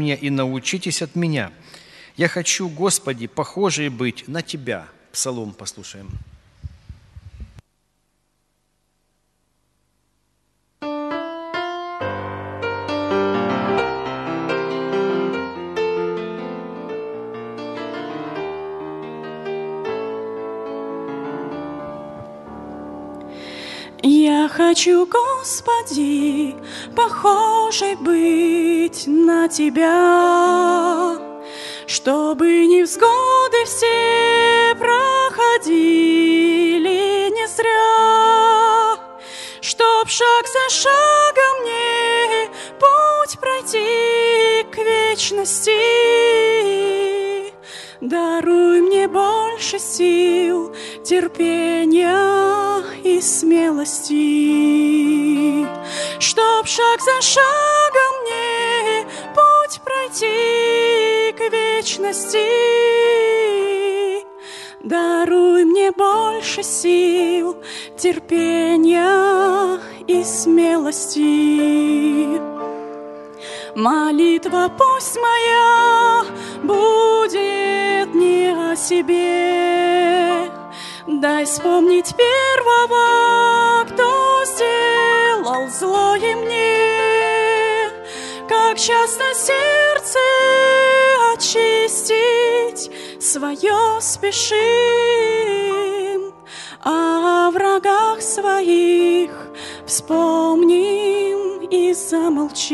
меня и научитесь от меня. Я хочу, Господи, похожие быть на Тебя. Псалом послушаем. Я хочу, Господи, похожей быть на Тебя, чтобы невзгоды все проходили не зря, чтоб шаг за шагом мне путь пройти к вечности. Даруй больше сил, терпения и смелости, Чтоб шаг за шагом мне путь пройти к вечности. Даруй мне больше сил, терпения и смелости. Молитва пусть моя будет себе. Дай вспомнить первого, кто сделал злое мне. Как часто сердце очистить свое спешим, а о врагах своих вспомним и замолчим.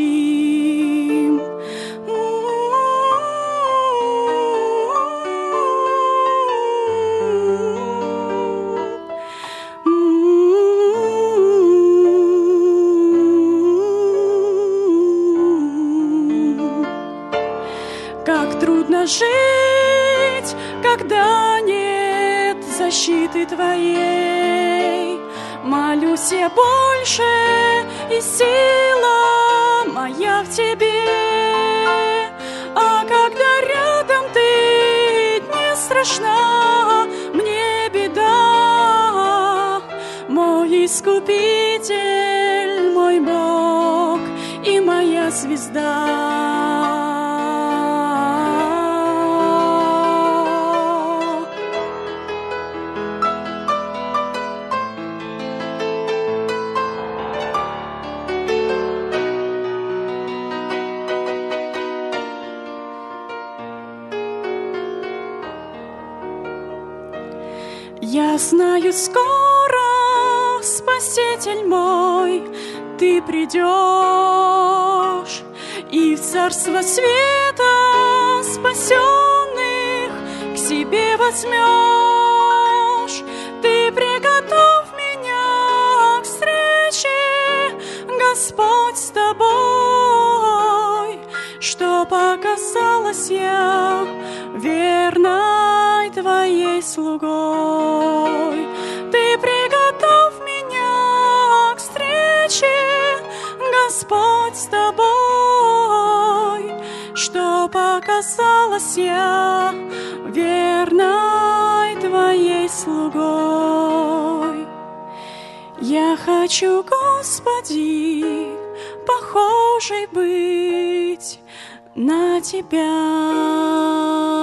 Трудно жить, когда нет защиты Твоей. Молюсь я больше, и сила моя в Тебе. А когда рядом Ты, не страшна мне беда. Мой Искупитель, мой Бог и моя звезда. Я знаю, скоро, Спаситель мой, Ты придешь, И в царство света спасенных К себе возьмешь. Ты приготовь меня к встрече, Господь с тобой, Чтоб оказалась я верной Твоей слугой. Ты приготовь меня к встрече, Господь с тобой, Чтоб оказалась я верной Твоей слугой. Я хочу, Господи, похожей быть на Тебя.